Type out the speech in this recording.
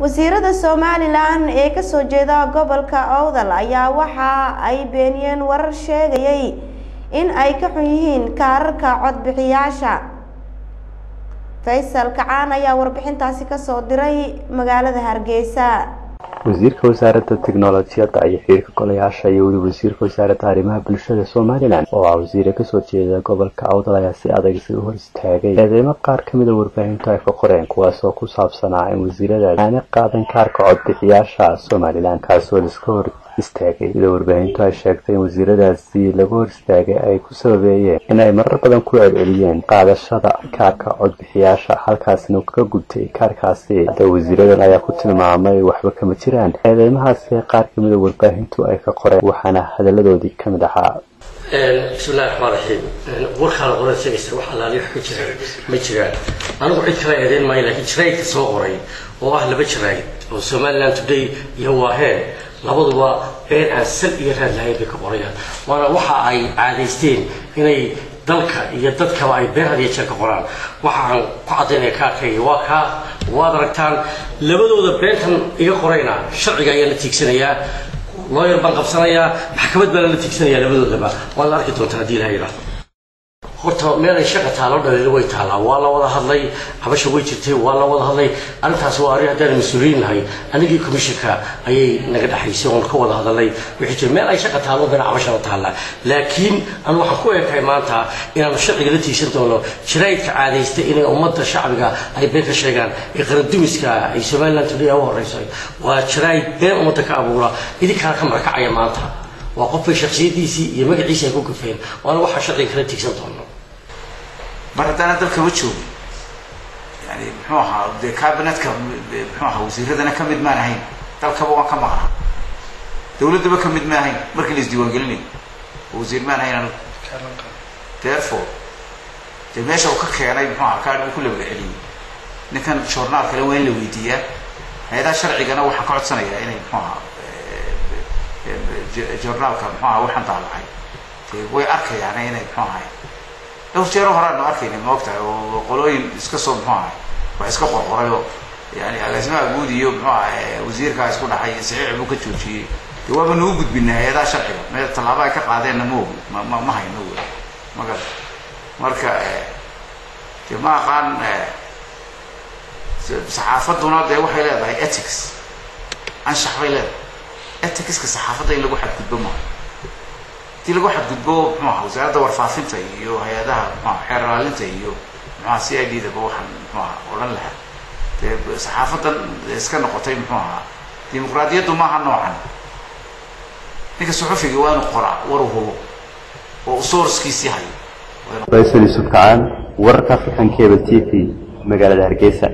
wasiirada somalilan ee ka soo jeeda gobolka owdal ayaa waxa ay beeniyeen warar sheegayay in ay ka xun yihiin kaararka codbixiyaasha. Faysal kacaan ayaa warbixintaasi ka soo diray magaalada hargeysa wasiirka wasaaradda tiknolojiyadda iyo xiriirka golayaasha iyo weli wasiirka wasaaradda arrimaha bulshada somalilan oo ah wasiire ka soo jeeda gobolka awdal ayaa si adag isaga hor istaagay eedeymo qaar kamida warbaahintu ay ka qoreen kuwaas oo ku saabsanaa in wasiiradaas aanay qaadan kaarka codbixiyaasha somalilan kaasoo laiska hor istaagay sida warbaahintu ay sheegtay in wasiiradaasi laga hor istaagay ay ku sababeeyeen in ay marar badan ku celceliyeen qaadashada kaarka codbixiyaasha halkaasna ka gubtay kaarkaasi. Hadda wasiiradan ayaa ku tilmaamay waxba kama jiraan. Eedeymahaasi qaar kamida warbaahintu ay ka qoreen waxaana hadaladoodii ka mid ahaa. Bismillahi raxmaan raxiim warkaala qoran sheegaysa wax allaali wax ka jira ma jiraan. Anigu cid kala eedeyn maayo laakiin jaraydka soo qoray oo ah laba jarayd oo somaliland today iyo waaheen labaduba been aan sal iyo raad lahayn bay ka qorayaan. Waana waxa ay caadaysteen inay dalka iyo dadkaba ay been had iyo jeer ka qoraan. Waxaan ku caddaynaya kaarkayga waa kaa waad aragtaan labadooda beentan iga qorayna sharciga ayaa la tiigsanayaa looyar baan qabsanayaa maxkamad baa lala tiigsanayaa labadoodaba waad la arki doontaa haddii ilaha yidhaahdo horta meelay shaqa taalo dhaliilo way taallaa waa la wada hadlay cabasha way jirtay waa la wada hadlay. Arrintaas waa arrin haddaan mas'uuliyiin nahay anigii commissionka ayay naga dhexaysay oon ka wada hadalay wixii jira meel ay shaqa taalo bena cabashana taallaa laakiin anu waxaan ku eekahay maanta inaanu sharciga la tiigsan doono jaraa'idka caadaystay inay ummadda shacbiga ay been ka sheegaan ee qarandumiska ay somaliland today u horeyso waa jaraa'id been ummadda ka abuura. Idinkaana ka markacaya maanta. Waa qofbay shaksiyadiisii iyo magaciisi ay ku gufeen. Waana waxaa sharciga kala tiigsan doono mar haddaana dalkaba joogin. Yani muxuu ahaa dee cabinetka muxuu ahaa wasiiradana ka mid maan ahayn. Dalkaba waan ka maqnaa dawladdaba ka mid ma ahayn. Markii la isdiiwaangelinayo wasiir maan ahayn anigu therefore dee meesha uu ka keenay muxuu ahaa kaadh uu ku labada celiyey ninkan journaal kale waa in la weydiiyaa. Hay'adaha sharcigana waxaan ka codsanayaa inay muxuu ahaa journaalka muxuu ahaa waxaan daalahay dee way arkayaan inay muxuu ahay dhowr jeero horaanu arkayna ma ogtahay? Oo qolooyin iska soo muxuu ahay? Wax iska qorqoray oo yani agaasimaha guud iyo muxuu ahay wasiirkaa isku dhacay saxiix buu ka joojiyey. Dee waaba nagu gudbinay hay'adaha sharciga. Me tallaaba ay ka qaadeenna ma ogi ma ma hayno wey maga marka dee ma aqaan saxaafaduna dee waxay leedahay ethics. Anshax bay leedahay. Ethicska saxaafadda in lagu xadgudbo maaha haddii lagu xadgudbo muxuu aha wasaaradda warfaafinta iyo hay'adaha muxuaha xeer ilaalinta iyo muxuaha c i d daba waxaan muxuu aha odhan lahaa. Dee saxaafadan iska noqotay muxuu ahaa dimuqraadiyaddu maaha noocan. Ninka suxufiga waa inu qoraa war u hubo oo soorskiisii hayo. Faysal yuusuf kacaan wararka african cable t v magaalada hargeysa